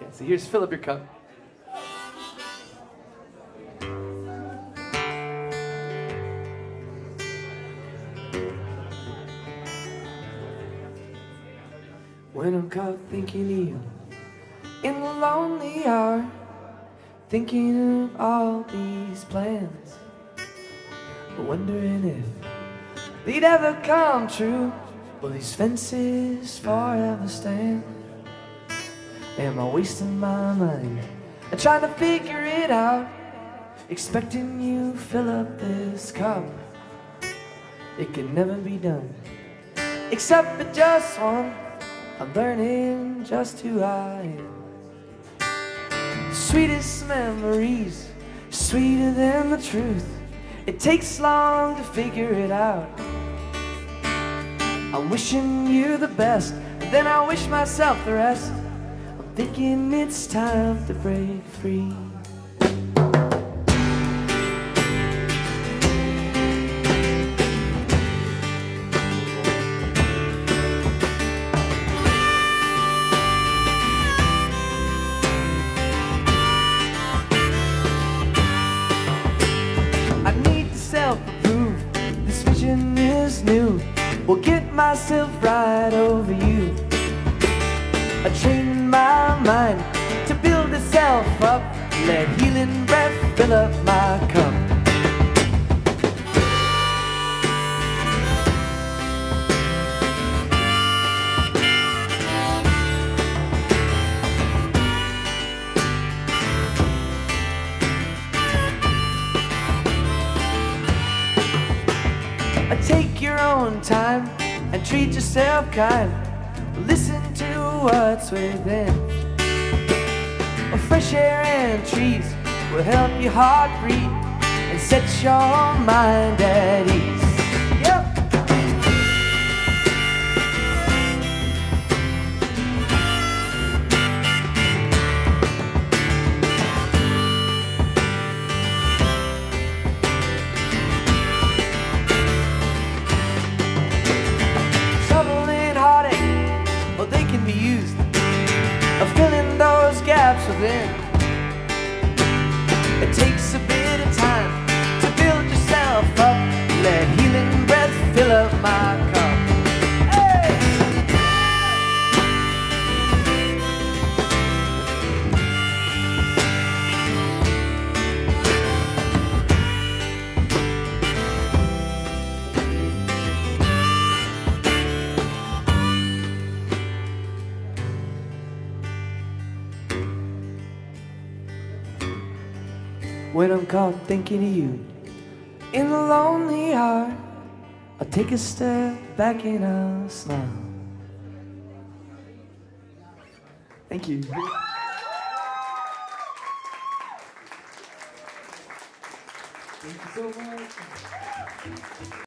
Okay, so here's fill up your cup. When I'm caught thinking of you in the lonely hour, thinking of all these plans, wondering if they'd ever come true. Will these fences forever stand? Am I wasting my mind and trying to figure it out? Expecting you fill up this cup. It can never be done, except for just one. I'm learning just who I am. Sweetest memories, sweeter than the truth. It takes long to figure it out. I'm wishing you the best, then I wish myself the rest. Thinking it's time to break free. I need to self-approve. This vision is new. Will get myself right over you. I train mind to build itself up. Let healing breath fill up my cup. Take your own time and treat yourself kind. Listen to what's within. Fresh air and trees will help your heart breathe and set your mind at ease. Yep. trouble and It takes a bit of time to build yourself up. Let healing breath fill up my When I'm caught thinking of you in the lonely hour, I take a step back and I smile. Thank you. Thank you so much.